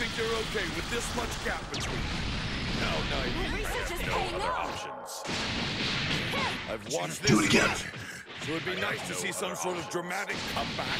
think you're okay with this much gap between you? No, no, you research is no paying other off. options. I've watched this. Do it again. So it'd be nice to see some sort of dramatic comeback.